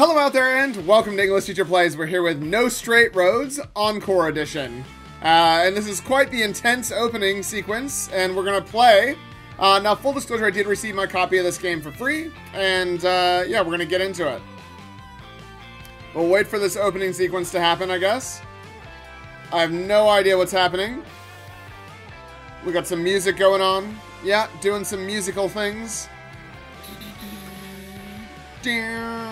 Hello out there and welcome to English Teacher Plays. We're here with No Straight Roads Encore Edition. Uh, and this is quite the intense opening sequence, and we're to play. Uh, now, full disclosure, I did receive my copy of this game for free, and uh, yeah, we're to get into it. We'll wait for this opening sequence to happen, I guess. I have no idea what's happening. We got some music going on. Yeah, doing some musical things. Down,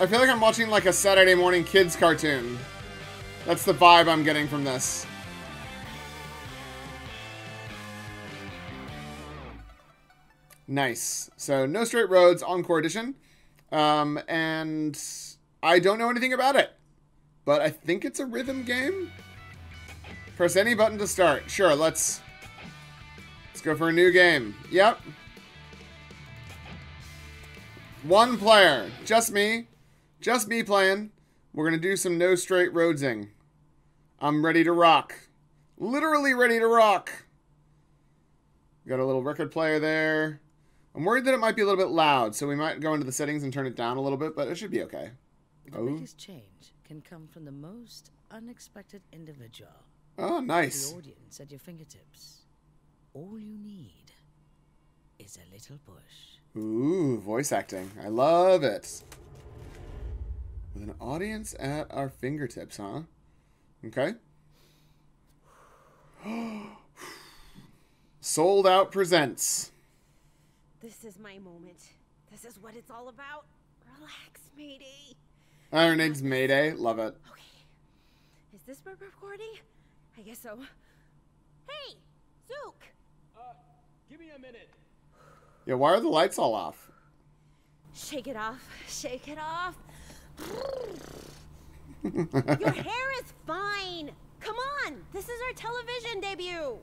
I feel like I'm watching like a Saturday morning kids cartoon. That's the vibe I'm getting from this. Nice. So, No Straight Roads Encore Edition. Um, and I don't know anything about it, but I think it's a rhythm game. Press any button to start. Sure, let's let's go for a new game. Yep. One player, just me, just me playing. We're gonna do some no straight roadsing. I'm ready to rock. Literally ready to rock. Got a little record player there. I'm worried that it might be a little bit loud, so we might go into the settings and turn it down a little bit, but it should be okay. The Oh. biggest change can come from the most unexpected individual. Oh, nice. The audience at your fingertips. All you need is a little push. Ooh, voice acting. I love it. With an audience at our fingertips, huh? Okay. Sold Out presents. This is my moment. This is what it's all about. Relax, matey. Uh, her name's Mayday. Love it. Okay. Is this we're recording? I guess so. Hey, Zook! Uh, give me a minute. Yeah, why are the lights all off? Shake it off. Shake it off. Your hair is fine. Come on. This is our television debut.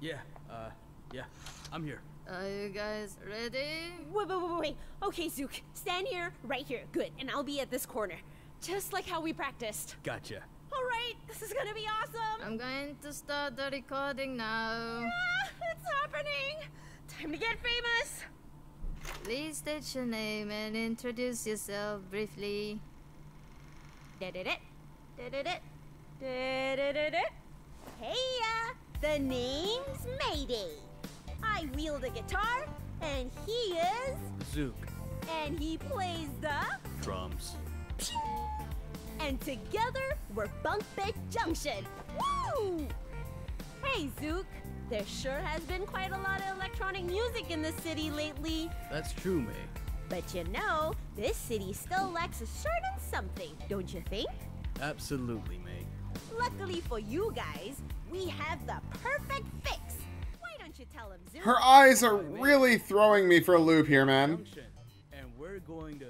Yeah, uh, yeah, I'm here. Are you guys ready? Wait, wait, wait, wait. Okay, Zook. Stand here, right here. Good. And I'll be at this corner. Just like how we practiced. Gotcha. All right. This is gonna be awesome. I'm going to start the recording now. Ah, it's happening. Time to get famous. Please state your name and introduce yourself briefly. Hey, the name's Mayday. I wield a guitar, and he is, Zook. and he plays the, Drums. and together we're Bunk Bed Junction. Woo! Hey, Zook. There sure has been quite a lot of electronic music in the city lately. That's true, May. But you know, this city still lacks a certain something, don't you think? Absolutely, May. Luckily for you guys, we have the perfect fix. Why don't you tell him, Zook? Her eyes are really throwing me for a loop here, man. Junction. And we're going to.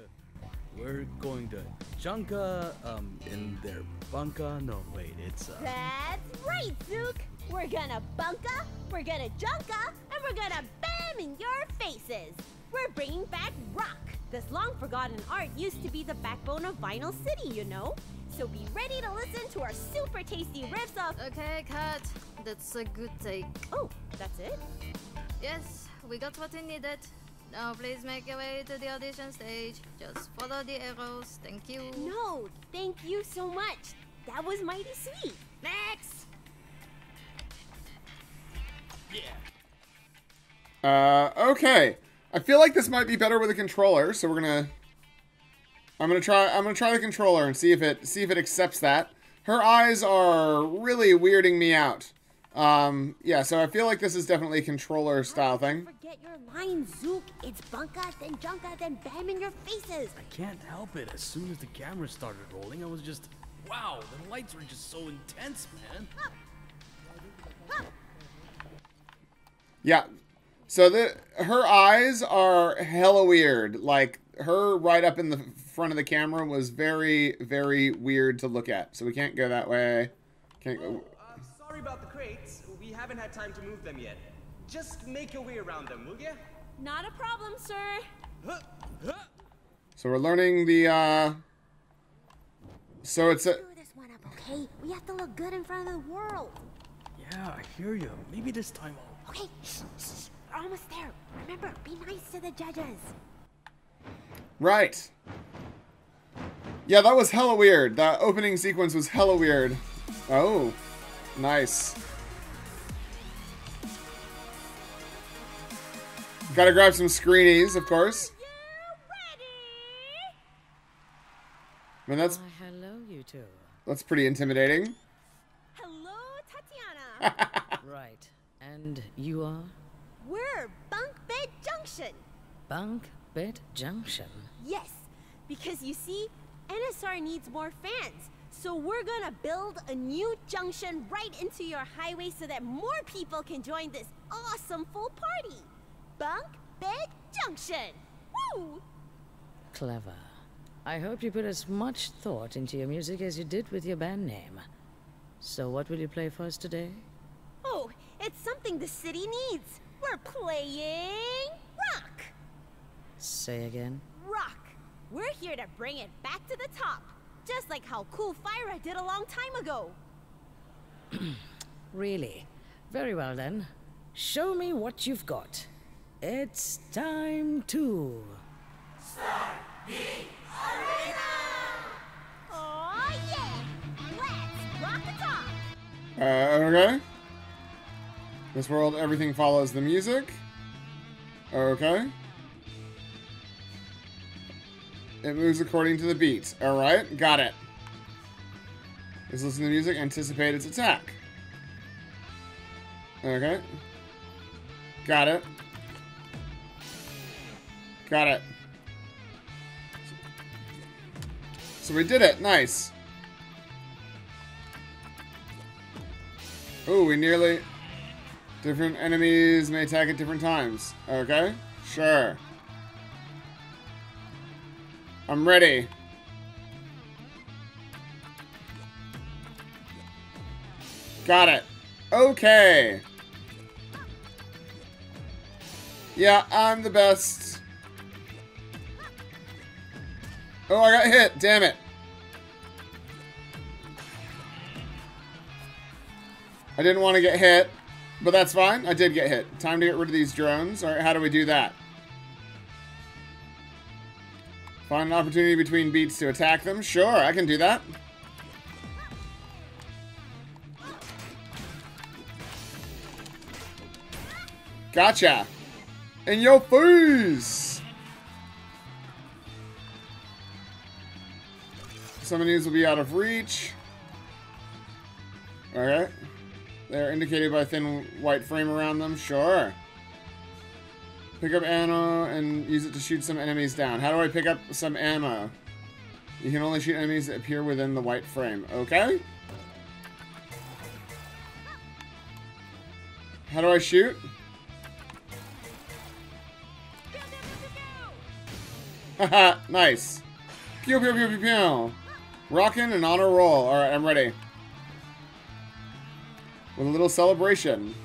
We're going to Junka, um, in their bunka. No, wait, it's, uh. That's right, Zook. We're gonna bunka, we're gonna junka, and we're gonna bam in your faces. We're bringing back rock. This long forgotten art used to be the backbone of Vinyl City, you know. So be ready to listen to our super tasty riffs of. Okay, cut. That's a good take. Oh, that's it? Yes, we got what we needed. Now please make your way to the audition stage. Just follow the arrows. Thank you. No, thank you so much. That was mighty sweet. Next! Yeah. Uh, okay. I feel like this might be better with a controller, so we're gonna. I'm gonna try. I'm gonna try the controller and see if it see if it accepts that. Her eyes are really weirding me out. Um, yeah, so I feel like this is definitely a controller style thing. Forget your line, Zook. It's bunka, then junka, then bam in your faces. I can't help it. As soon as the camera started rolling, I was just. Wow, the lights were just so intense, man. Yeah. So the her eyes are hella weird. Like her right up in the front of the camera was very very weird to look at. So we can't go that way. Can't go. Uh, sorry about the crates. We haven't had time to move them yet. Just make your way around them, will ya? Not a problem, sir. So we're learning the. uh So it's a. Screw this one up, okay? We have to look good in front of the world. Yeah, I hear you. Maybe this time I'll. Okay, shh, shh, shh. We're almost there. Remember, be nice to the judges. Right. Yeah, that was hella weird. That opening sequence was hella weird. Oh, nice. Gotta grab some screenies, of course. You ready? I mean, that's Why, hello, you two. that's pretty intimidating. Hello, Tatiana. And you are? We're Bunk Bed Junction. Bunk Bed Junction. Yes, because you see, NSR needs more fans. So we're gonna build a new junction right into your highway so that more people can join this awesome full party. Bunk Bed Junction. Woo! Clever. I hope you put as much thought into your music as you did with your band name. So, what will you play for us today? It's something the city needs. We're playing rock. Say again. Rock. We're here to bring it back to the top. Just like how Cool Fyra did a long time ago. Really? Very well then. Show me what you've got. It's time to. Start the arena! Oh yeah! Let's rock the top! Uh, okay. This world, everything follows the music. Okay. It moves according to the beat. Alright, got it. Just listen to the music, anticipate its attack. Okay. Got it. Got it. So we did it. Nice. Oh, we nearly... Different enemies may attack at different times. Okay, sure. I'm ready. Got it. Okay. Yeah, I'm the best. Oh, I got hit. Damn it. I didn't want to get hit, but that's fine. I did get hit. Time to get rid of these drones. All right, how do we do that? Find an opportunity between beats to attack them. Sure, I can do that. Gotcha. In your face. Some of these will be out of reach. Alright. They're indicated by a thin white frame around them. Sure. Pick up ammo and use it to shoot some enemies down. How do I pick up some ammo? You can only shoot enemies that appear within the white frame. Okay. How do I shoot? Haha, nice. Pew pew pew pew pew. Rockin' and on a roll. Alright, I'm ready. With a little celebration.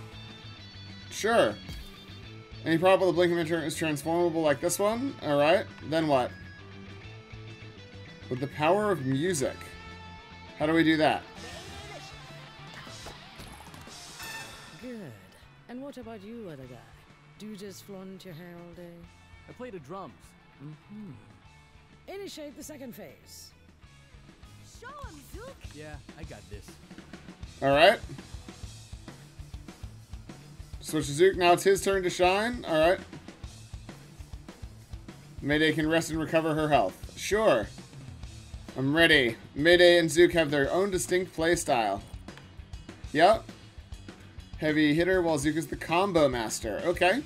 Sure. Any problem with the blinking emitter is transformable like this one? Alright, then what? With the power of music. How do we do that? Good. And what about you, other guy? Do you just flaunt your hair all day? I play the drums. Mm-hmm. Initiate the second phase. Show 'em, Zook! Yeah, I got this. Alright. To Zook. Now it's his turn to shine. Alright. Mayday can rest and recover her health. Sure. I'm ready. Mayday and Zook have their own distinct play style. Yep. Heavy hitter while Zook is the combo master. Okay.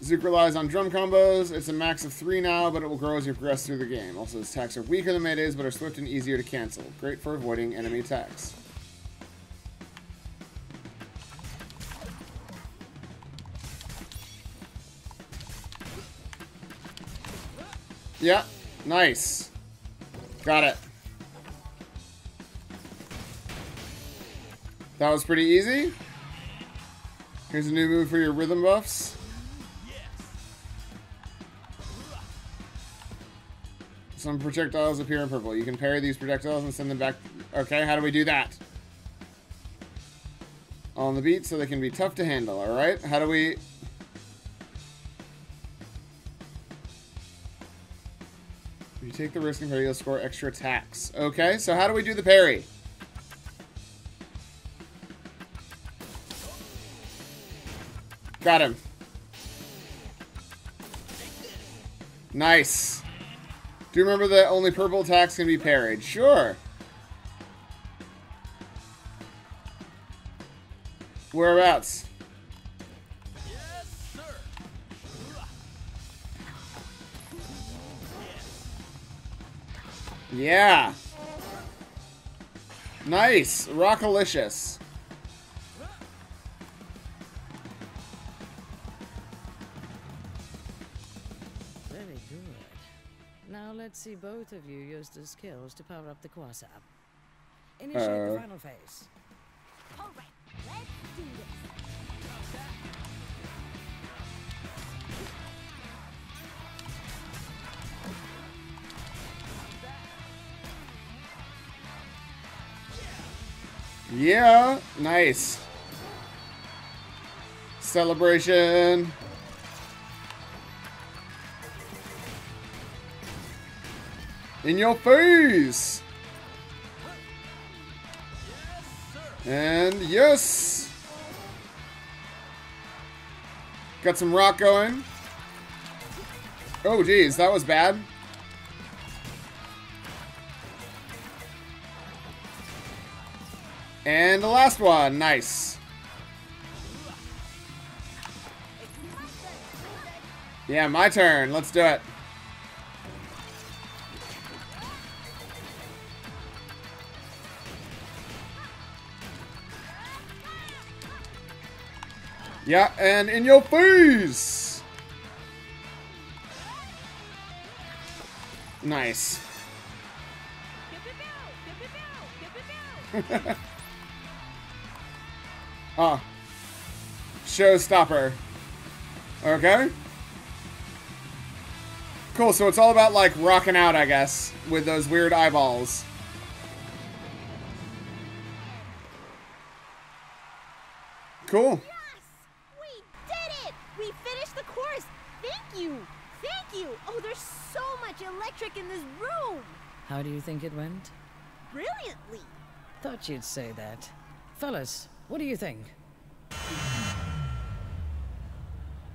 Zook relies on drum combos. It's a max of three now, but it will grow as you progress through the game. Also, his attacks are weaker than Mayday's, but are swift and easier to cancel. Great for avoiding enemy attacks. Yeah, nice. Got it. That was pretty easy. Here's a new move for your rhythm buffs. Some projectiles appear in purple. You can parry these projectiles and send them back. Okay, how do we do that? On the beat so they can be tough to handle, alright? How do we you take the risk and parry, you'll score extra attacks. Okay, so how do we do the parry? Got him. Nice. Do you remember that only purple attacks can be parried? Sure. Whereabouts? Yeah. Nice. Rockalicious. Very good. Now let's see both of you use the skills to power up the Qwasa. Initiate the Uh. final phase. Alright, let's do this. Yeah. Nice. Celebration. In your face. And yes. Got some rock going. Oh, geez, that was bad. And the last one, nice. Yeah, my turn. Let's do it. Yeah, and in your face. Nice. Ah. Showstopper. Okay. Cool, so it's all about, like, rocking out, I guess, with those weird eyeballs. Cool. Yes! We did it! We finished the course! Thank you! Thank you! Oh, there's so much electric in this room! How do you think it went? Brilliantly! Thought you'd say that. Fellas, what do you think?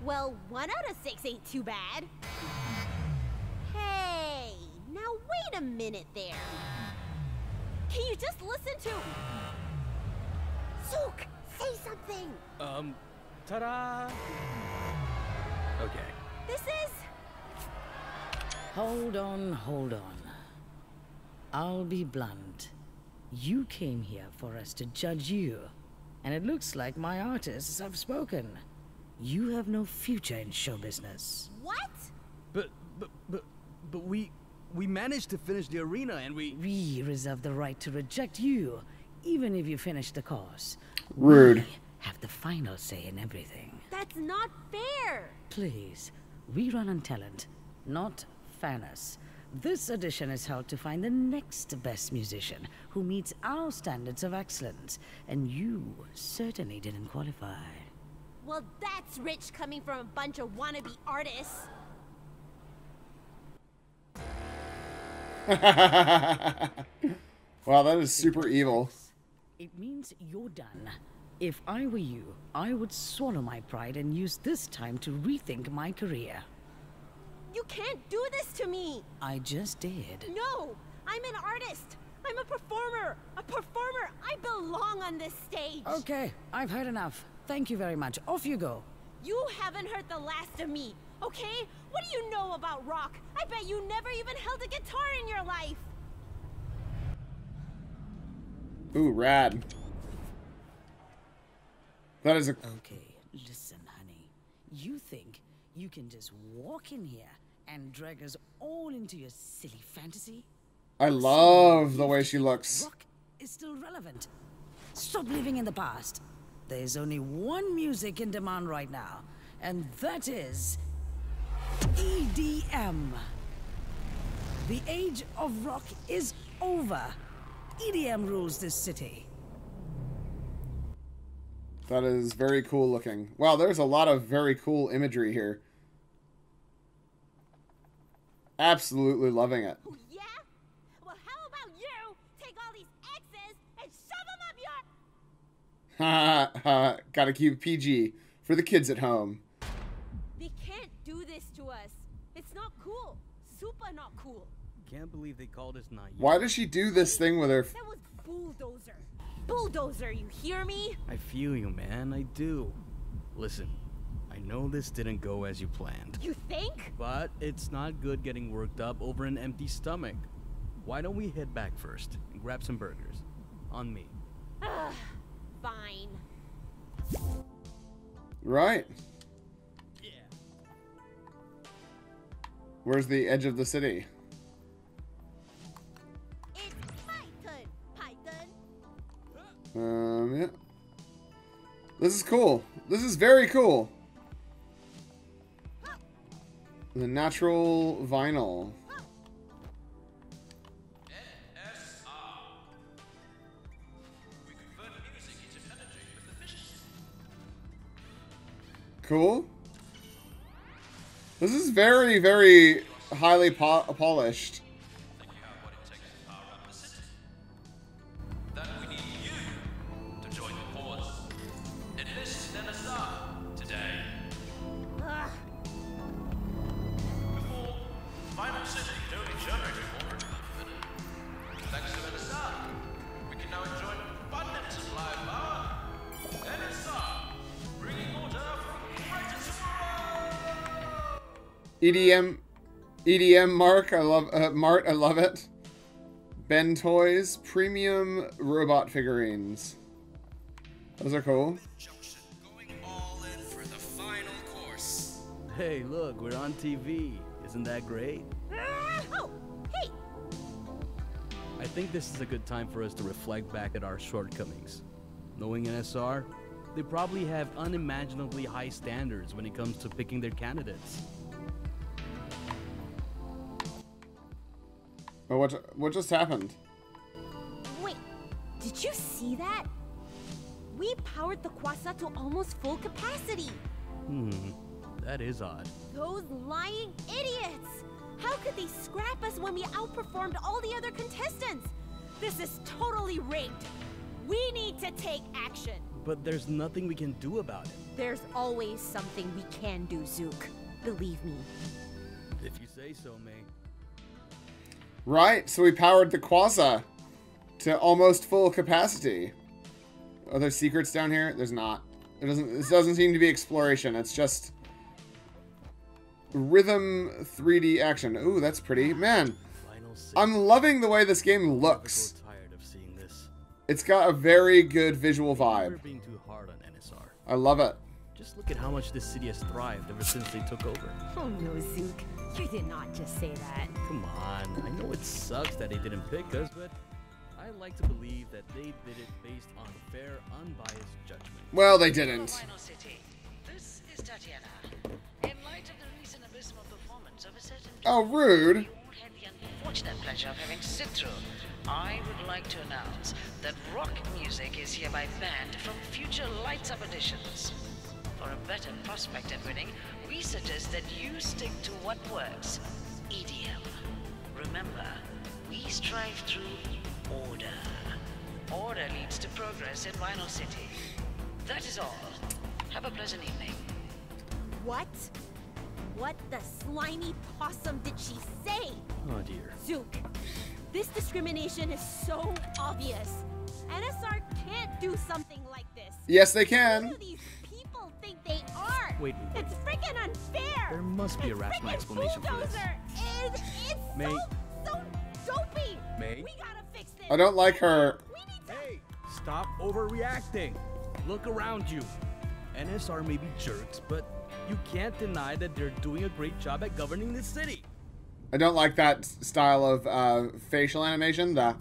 Well, one out of six ain't too bad. Hey, now wait a minute there. Can you just listen to... Zook, say something! Um, ta-da! Okay. This is... Hold on, hold on. I'll be blunt. You came here for us to judge you, and it looks like my artists have spoken. You have no future in show business. What? But, but, but, but we, we managed to finish the arena and we... We reserve the right to reject you, even if you finish the course. Rude. We have the final say in everything. That's not fair! Please, we run on talent, not fairness. This audition is held to find the next best musician who meets our standards of excellence, and you certainly didn't qualify. Well, that's rich coming from a bunch of wannabe artists. wow, that is super evil. It means you're done. If I were you, I would swallow my pride and use this time to rethink my career. You can't do this to me! I just did. No! I'm an artist! I'm a performer! A performer! I belong on this stage! Okay, I've heard enough. Thank you very much. Off you go. You haven't heard the last of me, okay? What do you know about rock? I bet you never even held a guitar in your life! Ooh, rad. That is a Okay, listen, honey. You think you can just walk in here and drag us all into your silly fantasy? I love the way she looks. Rock is still relevant. Stop living in the past. There's only one music in demand right now, and that is EDM. The age of rock is over. EDM rules this city. That is very cool looking. Wow, there's a lot of very cool imagery here. Absolutely loving it. Oh, yeah? Well, how about you take all these X's and shove them up your. Ha ha ha. Gotta keep PG for the kids at home. They can't do this to us. It's not cool. Super not cool. Can't believe they called us naive. Why does she do this thing with her? That was bulldozer. Bulldozer, you hear me? I feel you, man. I do. Listen, I know this didn't go as you planned. You think? But it's not good getting worked up over an empty stomach. Why don't we head back first and grab some burgers? On me. Ugh, fine. Right. Yeah. Where's the edge of the city? It's my turn, Python. Um, yeah. This is cool. This is very cool. The natural vinyl. Cool. This is very, very highly po polished. EDM, EDM Mark, I love uh, Mart, I love it. Ben Toys premium robot figurines. Those are cool. Junction, going all in for the final course. Hey, look, we're on TV. Isn't that great? Oh, hey, I think this is a good time for us to reflect back at our shortcomings. Knowing NSR, they probably have unimaginably high standards when it comes to picking their candidates. Oh, what what just happened? wait. Did you see that? We powered the Qwasa to almost full capacity. Hmm, that is odd. Those lying idiots! How could they scrap us when we outperformed all the other contestants? This is totally rigged. We need to take action. But there's nothing we can do about it. There's always something we can do, Zook. Believe me. If you say so, May. Right, so we powered the Qwasa to almost full capacity. Are there secrets down here? There's not. It doesn't. This doesn't seem to be exploration. It's just rhythm 3D action. Ooh, that's pretty, man. I'm loving the way this game looks. tired of seeing this. It's got a very good visual vibe. being too hard on NSR. I love it. Just look at how much this city has thrived ever since they took over. Oh no, Zook. You did not just say that. Come on, I know it sucks that they didn't pick us, but I like to believe that they did it based on fair, unbiased judgment. Well, they didn't. Vinyl City. This is Tatiana. In light of the recent abysmal performance of a certain Oh, rude. you all had the unfortunate pleasure of having to sit through, I would like to announce that rock music is hereby banned from future Lights Up editions. For a better prospect at winning, we suggest that you stick to what works EDM. Remember, we strive through order. Order leads to progress in Vinyl City. That is all. Have a pleasant evening. What? What the slimy possum did she say? Oh dear. Zook, this discrimination is so obvious. NSR can't do something like this. Yes, they Who can. Wait, wait. It's freaking unfair. There must be a rational explanation for this. bulldozer Is, it's May. so, so dopey. May. We gotta fix this. I don't like her. We need to. Hey, stop overreacting. Look around you. NSR may be jerks, but you can't deny that they're doing a great job at governing this city. I don't like that style of uh, facial animation. The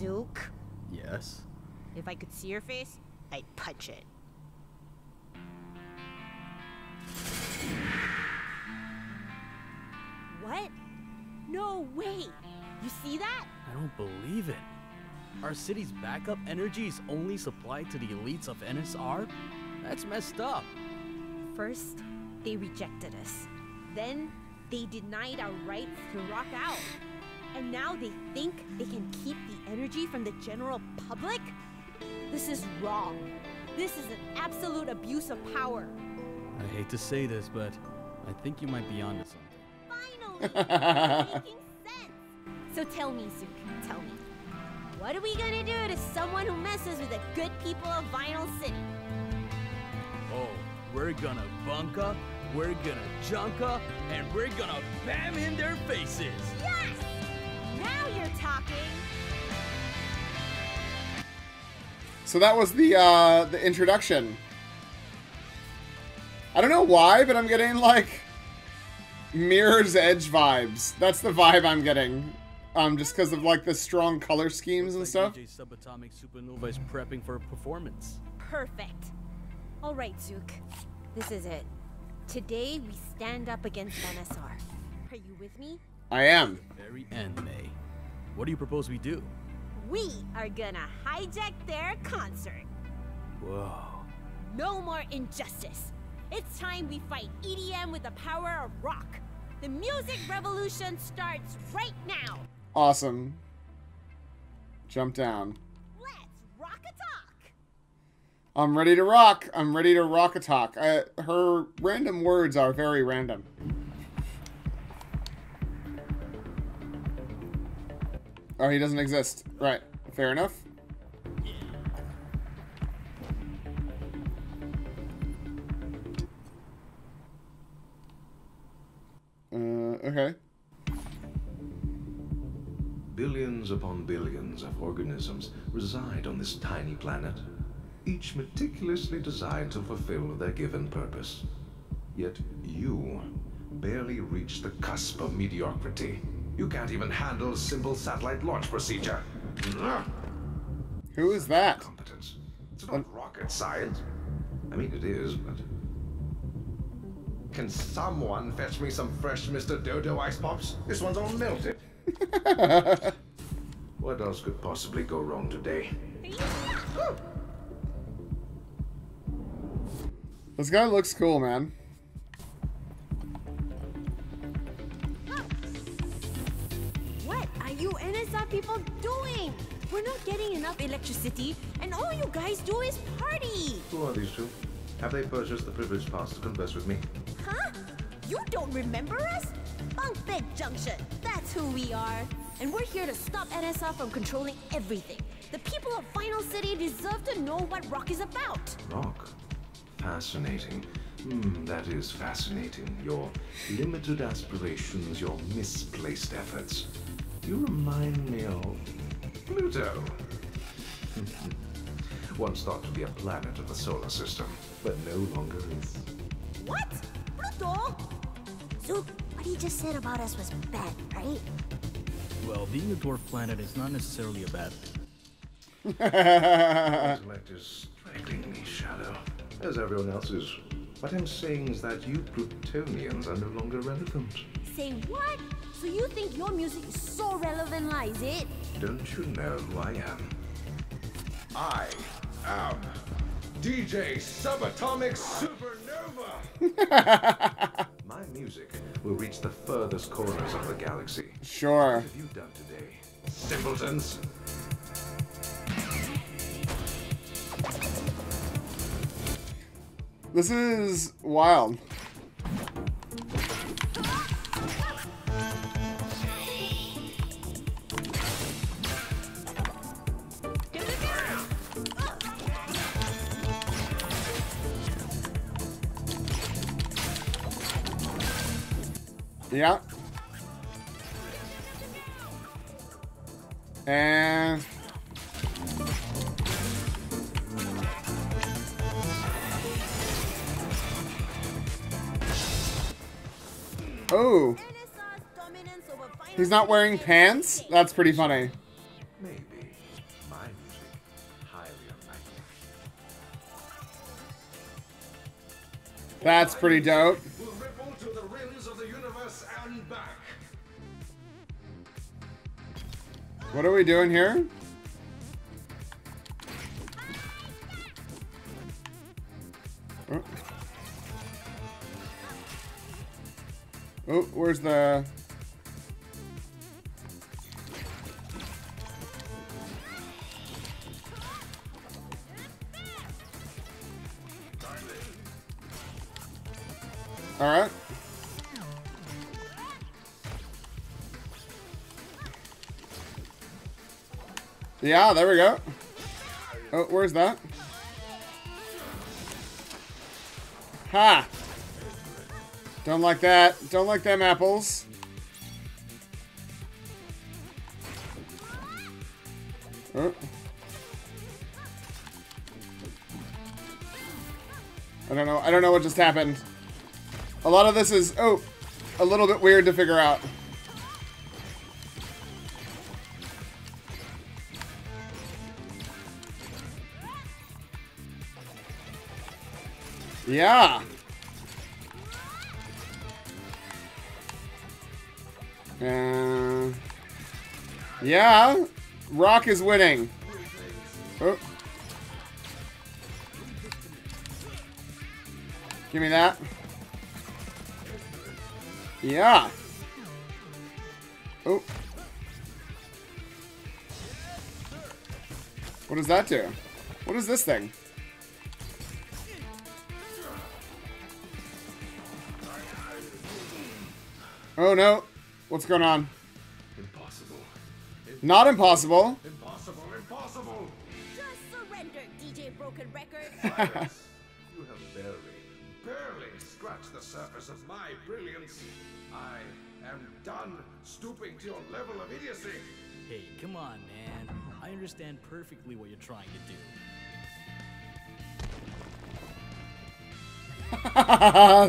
Zook, Yes. if I could see your face, I'd punch it. What? No way! You see that? I don't believe it. Our city's backup energy is only supplied to the elites of NSR? That's messed up. First, they rejected us. Then, they denied our rights to rock out. And now they think they can keep the energy from the general public? This is wrong. This is an absolute abuse of power. I hate to say this, but I think you might be onto something. Finally! making sense! So tell me, Zook, tell me. What are we gonna do to someone who messes with the good people of Vinyl City? Oh, we're gonna bunk bunka, we're gonna junk junka, and we're gonna bam in their faces! Yes! Now you're talking! So that was the uh, the introduction. I don't know why, but I'm getting like Mirror's Edge vibes. That's the vibe I'm getting. Um, just because of like the strong color schemes and Looks stuff. like DJ Subatomic Supernova is prepping for a performance. Perfect. All right, Zook. This is it. Today we stand up against NSR. Are you with me? I am. Very end, May. What do you propose we do? We are gonna hijack their concert. Whoa. No more injustice. It's time we fight EDM with the power of rock. The music revolution starts right now. Awesome. Jump down. Let's rock a talk. I'm ready to rock. I'm ready to rock a talk. Uh, her random words are very random. Oh, he doesn't exist. Right. Fair enough. Uh, okay. Billions upon billions of organisms reside on this tiny planet, each meticulously designed to fulfill their given purpose. Yet you barely reach the cusp of mediocrity. You can't even handle a simple satellite launch procedure. Who is that? Competence. It's not rocket science. I mean, it is, but. Can someone fetch me some fresh Mr. Dodo ice pops? This one's all melted. what else could possibly go wrong today? This guy looks cool, man. People doing? We're not getting enough electricity, and all you guys do is party. Who are these two? Have they purchased the privilege pass to converse with me? Huh? You don't remember us? Bunk Bed Junction. That's who we are. And we're here to stop NSR from controlling everything. The people of Vinyl City deserve to know what rock is about. Rock. Fascinating. Hmm, that is fascinating. Your limited aspirations, your misplaced efforts. You remind me of Pluto. Once thought to be a planet of the solar system, but no longer is. What? Pluto? Zook, what he just said about us was bad, right? Well, being a dwarf planet is not necessarily a bad thing. Intellect is strikingly shallow, as everyone else is. What I'm saying is that you Plutonians are no longer relevant. Say what? So you think your music is so relevant, lah, is it? Don't you know who I am? I am DJ Subatomic Supernova. My music will reach the furthest corners of the galaxy. Sure. What have you done today, simpletons? This is wild. Yeah. And Oh. NSR's dominance over Vinyl He's not wearing pants? That's pretty funny. Maybe. My music, highly unlikely. That's pretty dope. What are we doing here? Oh, oh where's the... Alright. Yeah, there we go. Oh, where's that? Ha! Don't like that. Don't like them apples. Oh. I don't know. I don't know what just happened. A lot of this is, oh, a little bit weird to figure out. Yeah. Uh, yeah. Rock is winning. Oh. Give me that. Yeah. Oh. What does that do? What is this thing? Oh no. What's going on? Impossible. Not impossible. Impossible, impossible! Just surrender, DJ Broken Record. Cyrus, you have barely, barely scratched the surface of my brilliance. I am done stooping to your level of idiocy. Hey, come on, man. I understand perfectly what you're trying to do.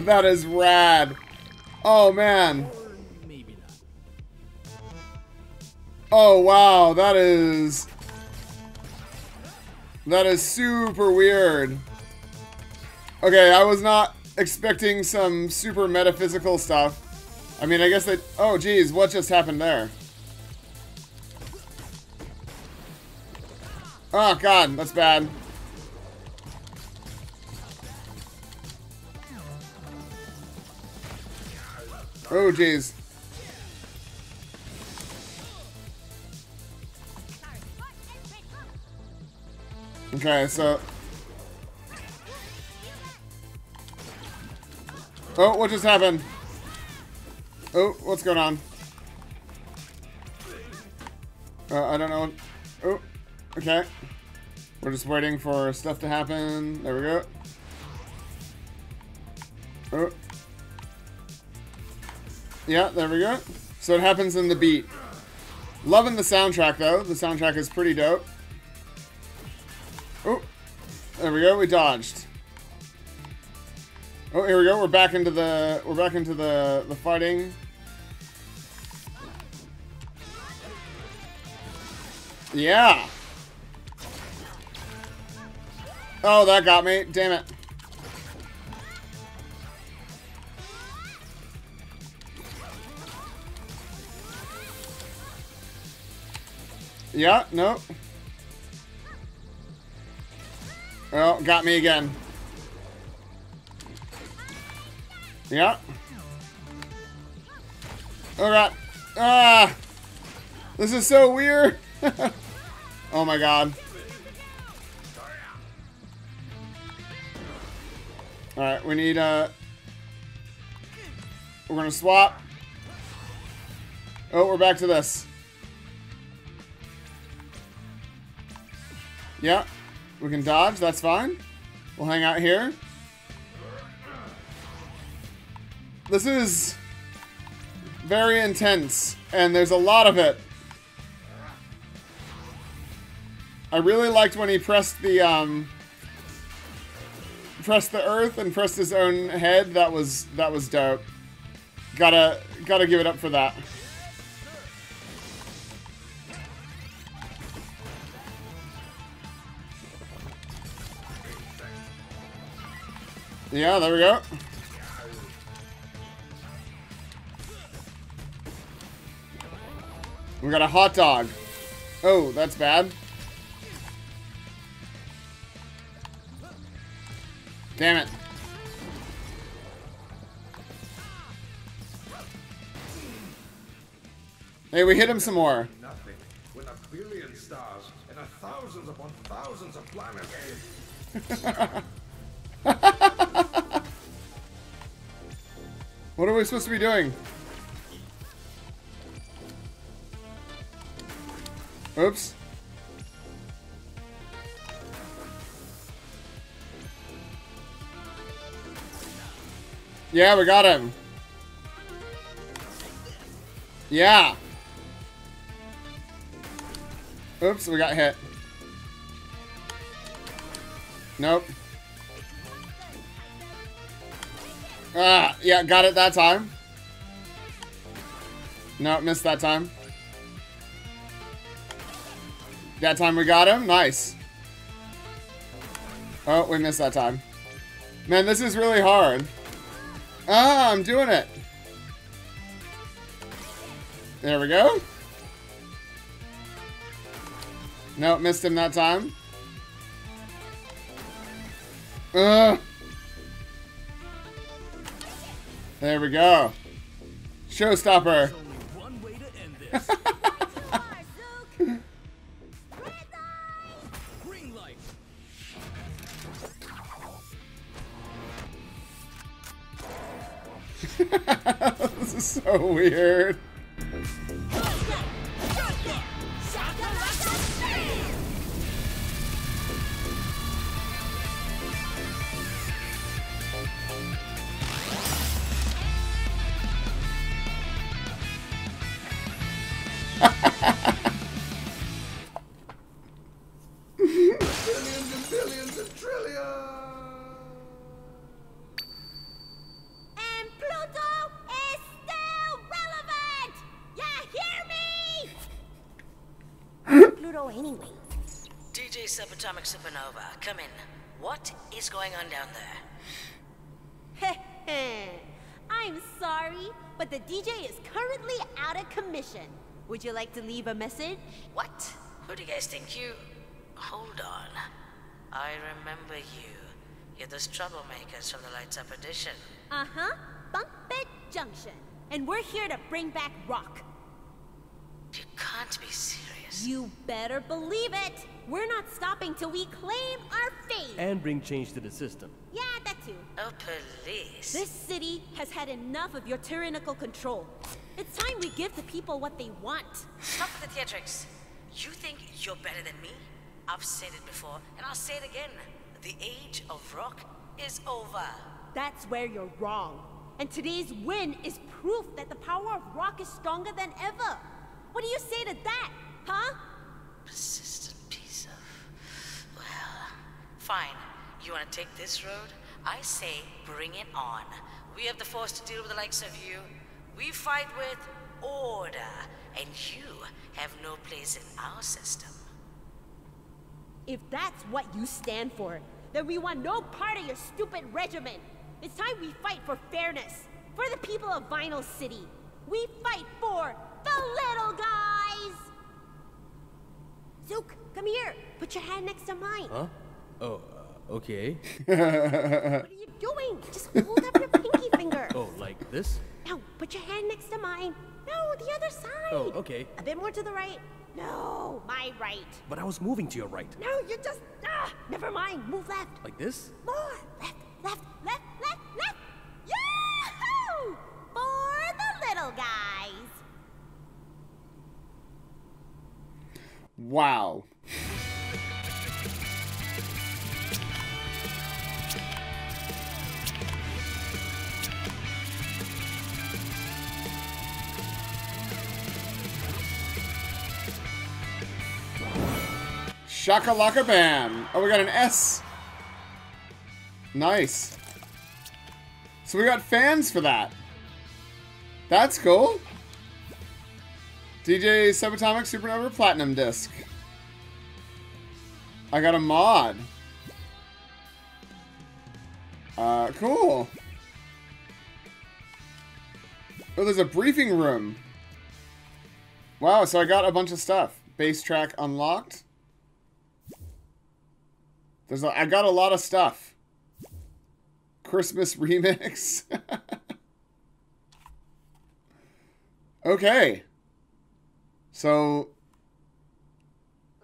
that is rad. Oh man. Oh wow, that is That is super weird. Okay, I was not expecting some super metaphysical stuff. I mean, I guess that Oh geez, what just happened there? Oh god, that's bad. Oh jeez. Okay, so Oh, what just happened? Oh, what's going on? Uh, I don't know. Oh, okay. We're just waiting for stuff to happen. There we go. Oh. Yeah, there we go. So it happens in the beat. Loving the soundtrack, though. The soundtrack is pretty dope. There we go. We dodged. Oh, here we go. We're back into the we're back into the the fighting. Yeah. Oh, that got me. Damn it. Yeah, no. Oh, got me again. Yeah. God. Ah! This is so weird. oh my god. Alright, we need, uh... We're gonna swap. Oh, we're back to this. Yeah, we can dodge, that's fine. We'll hang out here. This is very intense, and there's a lot of it. I really liked when he pressed the, um, pressed the earth and pressed his own head. That was, that was dope. Gotta, gotta give it up for that. Yeah, there we go. We got a hot dog. Oh, that's bad. Damn it. Hey, we hit him some more. Nothing. With a billion stars and a thousands upon thousands of planets. What are we supposed to be doing? Oops. Yeah, we got him. Yeah. Oops, we got hit. Nope. Ah, yeah, got it that time. No, missed that time. That time we got him. Nice. Oh, we missed that time. Man, this is really hard. Ah, I'm doing it. There we go. No, missed him that time. Ugh. There we go. Showstopper. One way to end this. This is so weird. Subatomic Supernova, come in. What is going on down there? I'm sorry, but the DJ is currently out of commission. Would you like to leave a message? What? Who do you guys think you... Hold on. I remember you. You're those troublemakers from the Lights Up Edition. Uh-huh. Bunk Bed Junction. And we're here to bring back rock. You can't be serious. You better believe it. We're not stopping till we claim our fate. And bring change to the system. Yeah, that too. Oh, police. This city has had enough of your tyrannical control. It's time we give the people what they want. Stop the theatrics. You think you're better than me? I've said it before, and I'll say it again. The age of rock is over. That's where you're wrong. And today's win is proof that the power of rock is stronger than ever. What do you say to that, huh? Persistent piece of... Well, fine. You want to take this road? I say bring it on. We have the force to deal with the likes of you. We fight with order, and you have no place in our system. If that's what you stand for, then we want no part of your stupid regiment. It's time we fight for fairness, for the people of Vinyl City. We fight for the little guys! Zook, come here. Put your hand next to mine. Huh? Oh, uh, okay. What are you doing? Just hold up your pinky finger. Oh, like this? No, put your hand next to mine. No, the other side. Oh, okay. A bit more to the right. No, my right. But I was moving to your right. No, you just. Ah, never mind. Move left. Like this? More. Left, left, left, left, left. Yahoo! For the little guys. Wow. Shaka Laka Bam. Oh, we got an S. Nice. So we got fans for that. That's cool. DJ Subatomic Supernova Platinum Disc. I got a mod. Uh, cool. Oh, there's a briefing room. Wow, so I got a bunch of stuff. Bass track unlocked. There's a, I got a lot of stuff. Christmas remix. okay. So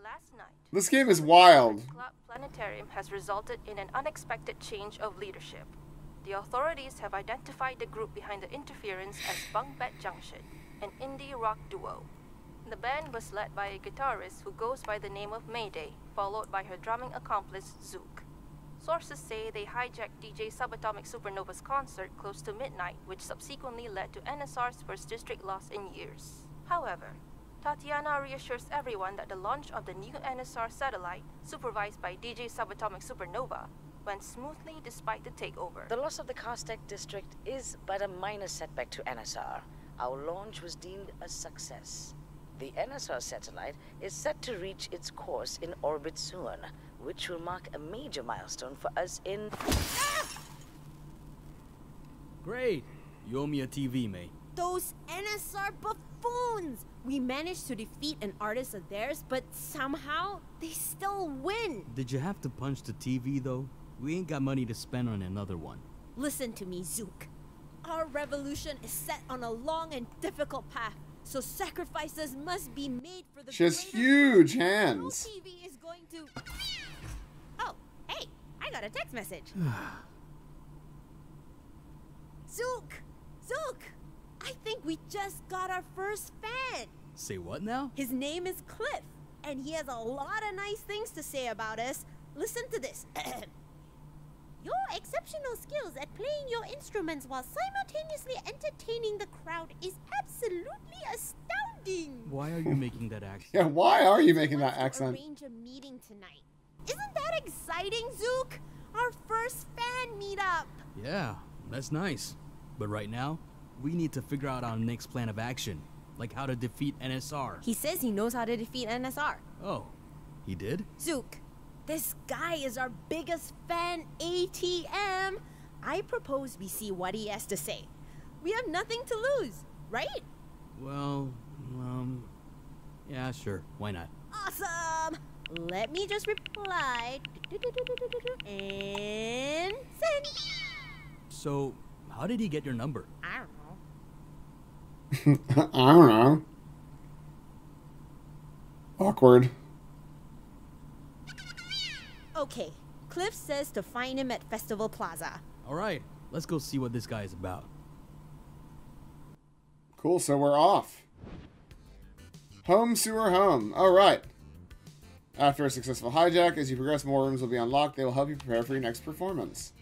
Last night, this game is wild. Planetarium has resulted in an unexpected change of leadership. The authorities have identified the group behind the interference as Bunk Bed Junction, an indie rock duo. The band was led by a guitarist who goes by the name of Mayday, followed by her drumming accomplice Zook. Sources say they hijacked DJ Subatomic Supernova's concert close to midnight, which subsequently led to NSR's first district loss in years. However, Tatiana reassures everyone that the launch of the new NSR satellite, supervised by DJ Subatomic Supernova, went smoothly despite the takeover. The loss of the Castec district is but a minor setback to NSR. Our launch was deemed a success. The NSR satellite is set to reach its course in orbit soon, which will mark a major milestone for us in. Great. You owe me a TV, May. Those NSR buffoons! We managed to defeat an artist of theirs, but somehow they still win. Did you have to punch the TV though? We ain't got money to spend on another one. Listen to me, Zook. Our revolution is set on a long and difficult path, so sacrifices must be made for the She has huge good. No hands. TV is going to. Oh, hey, I got a text message. Zook! Zook! I think we just got our first fan. Say what now? His name is Kliff, and he has a lot of nice things to say about us. Listen to this. your exceptional skills at playing your instruments while simultaneously entertaining the crowd is absolutely astounding. Why are you making that accent? Yeah, why are you making that accent? arrange a meeting tonight. Isn't that exciting, Zook? Our first fan meetup. Yeah, that's nice. But right now, we need to figure out our next plan of action. Like how to defeat NSR. He says he knows how to defeat NSR. Oh, he did? Zook, this guy is our biggest fan ATM. I propose we see what he has to say. We have nothing to lose, right? Well, um, yeah, sure. Why not? Awesome! Let me just reply. And send. So, how did he get your number? I don't know. I don't know. Awkward. Okay, Kliff says to find him at Festival Plaza. Alright, let's go see what this guy is about. Cool, so we're off. Home sewer home. All right. After a successful hijack, as you progress, more rooms will be unlocked. They will help you prepare for your next performance.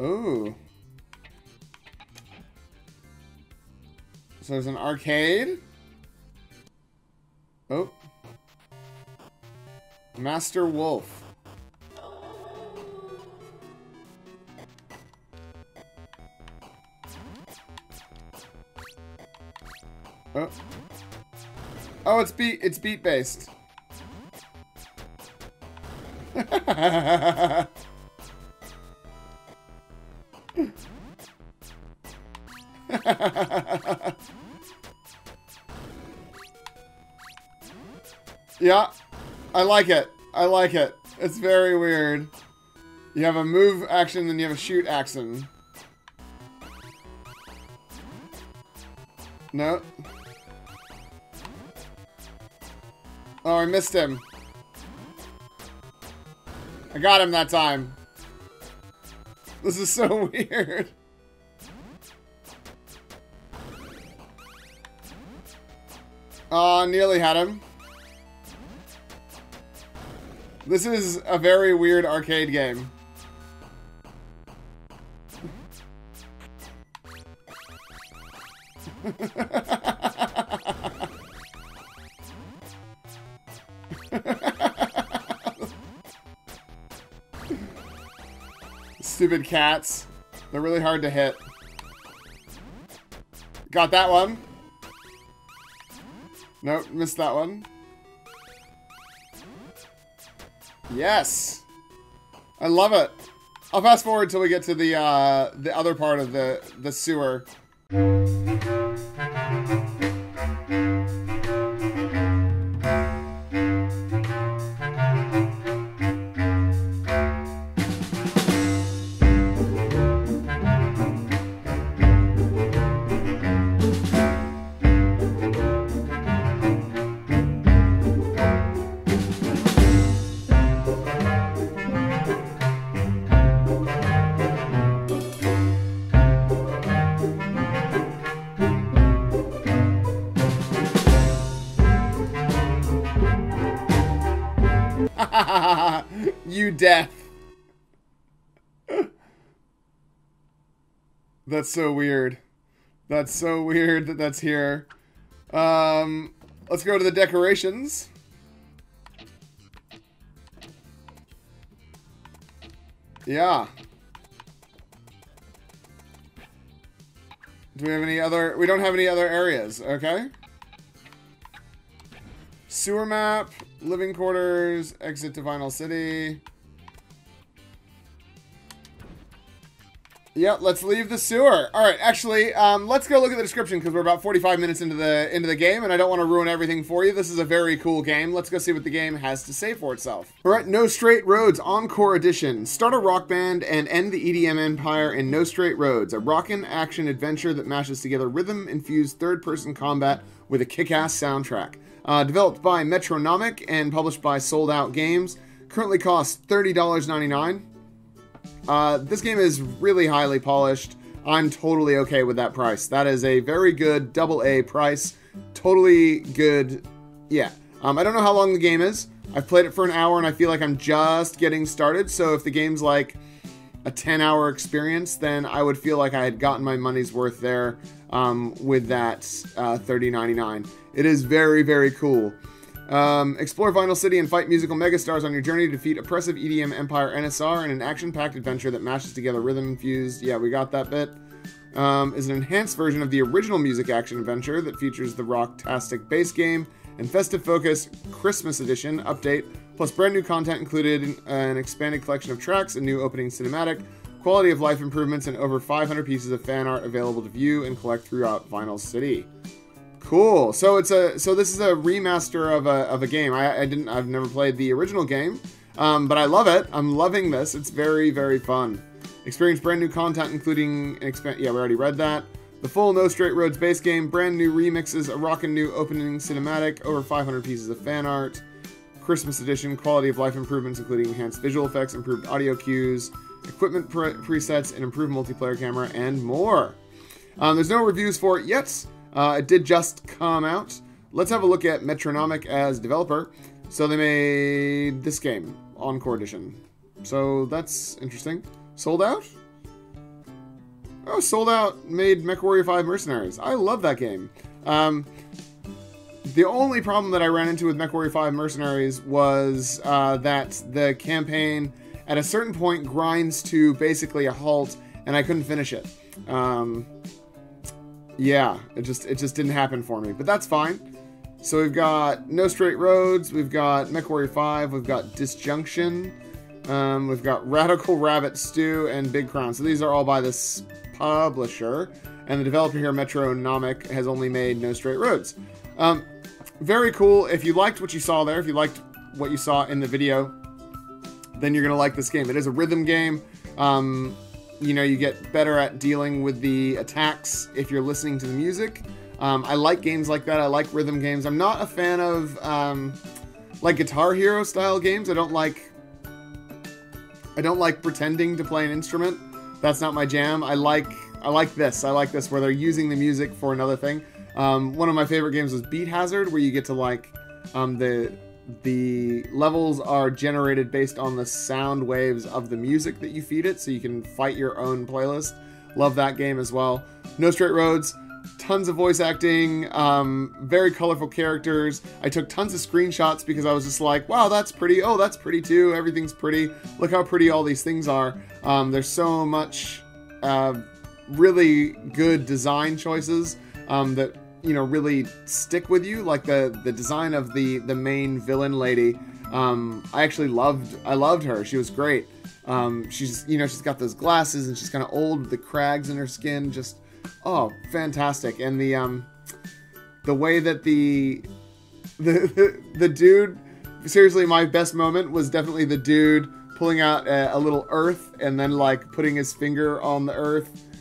Ooh. So there's an arcade. Oh. Master Wolf. Oh. Oh, it's beat it's beat based. yeah, I like it. I like it. It's very weird. You have a move action, then you have a shoot action. No. Oh, I missed him. I got him that time. This is so weird. Oh, nearly had him. This is a very weird arcade game. Stupid cats. They're really hard to hit. Got that one. Nope, missed that one. Yes! I love it. I'll fast forward till we get to the uh, the other part of the the sewer. You death. That's so weird. That's so weird that that's here. Um, let's go to the decorations. Yeah. Do we have any other? We don't have any other areas, okay? Sewer map, living quarters, exit to Vinyl City. Yep, let's leave the sewer. All right, actually, um, let's go look at the description because we're about 45 minutes into the into the game, and I don't want to ruin everything for you. This is a very cool game. Let's go see what the game has to say for itself. All right, No Straight Roads Encore Edition. Start a rock band and end the EDM empire in No Straight Roads, a rockin' action adventure that mashes together rhythm-infused third-person combat with a kick-ass soundtrack. Uh, developed by Metronomik and published by Sold Out Games. Currently costs $30.99. Uh, this game is really highly polished. I'm totally okay with that price. That is a very good double A price. Totally good. Yeah. Um, I don't know how long the game is. I've played it for an hour and I feel like I'm just getting started. So if the game's like a 10 hour experience, then I would feel like I had gotten my money's worth there um, with that uh, $30.99. It is very, very cool. Um, explore Vinyl City and fight musical megastars on your journey to defeat oppressive EDM empire NSR in an action-packed adventure that mashes together rhythm-infused. Yeah, we got that bit. Um, is an enhanced version of the original music action adventure that features the Rocktastic base game and Festive Focus Christmas Edition update, plus brand new content included an expanded collection of tracks, a new opening cinematic, quality of life improvements, and over 500 pieces of fan art available to view and collect throughout Vinyl City. Cool. So it's a so this is a remaster of a, of a game. I, I didn't I've never played the original game, um, but I love it. I'm loving this. It's very very fun. Experience brand new content, including an expand. Yeah, we already read that. The full No Straight Roads base game, brand new remixes, a rockin' new opening cinematic, over 500 pieces of fan art, Christmas edition, quality of life improvements, including enhanced visual effects, improved audio cues, equipment pre- presets, an improved multiplayer camera, and more. Um, there's no reviews for it yet. Uh, it did just come out. Let's have a look at Metronomik as developer. So they made this game, Encore Edition. So that's interesting. Sold out? Oh, sold out made MechWarrior 5 Mercenaries. I love that game. Um, the only problem that I ran into with MechWarrior 5 Mercenaries was uh, that the campaign at a certain point grinds to basically a halt, and I couldn't finish it. Um, yeah, it just it just didn't happen for me, but that's fine. So we've got No Straight Roads, we've got MechWarrior 5, we've got Disjunction, um, we've got Radical Rabbit Stew, and Big Crown. So these are all by this publisher, and the developer here, Metronomik, has only made No Straight Roads. Um, very cool. If you liked what you saw there, if you liked what you saw in the video, then you're gonna like this game. It is a rhythm game. Um, you know, you get better at dealing with the attacks if you're listening to the music. Um, I like games like that. I like rhythm games. I'm not a fan of um, like Guitar Hero style games. I don't like. I don't like pretending to play an instrument. That's not my jam. I like I like this. I like this where they're using the music for another thing. Um, one of my favorite games was Beat Hazard, where you get to like um, the the levels are generated based on the sound waves of the music that you feed it, so you can fight your own playlist. Love that game as well. No Straight Roads, tons of voice acting, um, very colorful characters. I took tons of screenshots because I was just like, wow, that's pretty. Oh, that's pretty too. Everything's pretty. Look how pretty all these things are. Um, there's so much uh, really good design choices um, that you know really stick with you. Like the the design of the the main villain lady um i actually loved i loved her. She was great. Um she's you know she's got those glasses and she's kind of old the crags in her skin. Just oh fantastic. And the um the way that the the the, the dude seriously my best moment was definitely the dude pulling out a, a little earth and then like putting his finger on the earth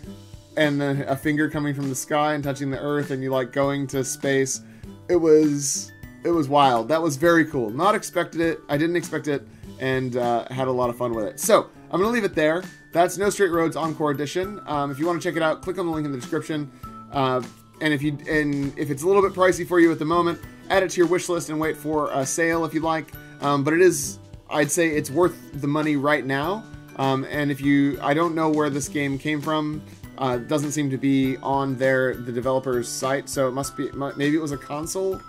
and then a finger coming from the sky and touching the earth and you like going to space. It was it was wild. That was very cool. Not expected it. I didn't expect it and uh, had a lot of fun with it. So i'm gonna leave it there. That's no straight roads encore edition. Um, if you want to check it out click on the link in the description. Uh, and if you and if it's a little bit pricey for you at the moment add it to your wish list and wait for a sale if you like. Um, but it is I'd say it's worth the money right now. Um, and if you, I don't know where this game came from. Uh, doesn't seem to be on their the developer's site, so it must be maybe it was a console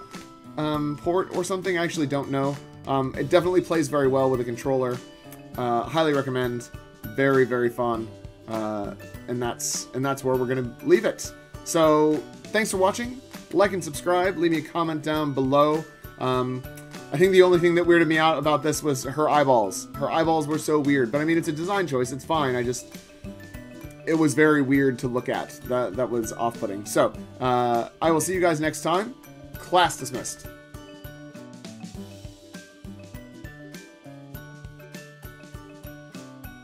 um, port or something. I actually don't know. Um, it definitely plays very well with a controller. Uh, highly recommend. Very very fun. Uh, and that's and that's where we're gonna leave it. So thanks for watching. Like and subscribe. Leave me a comment down below. Um, I think the only thing that weirded me out about this was her eyeballs. Her eyeballs were so weird, but I mean it's a design choice. It's fine. I just it was very weird to look at. That that was off-putting. So uh, I will see you guys next time. Class dismissed.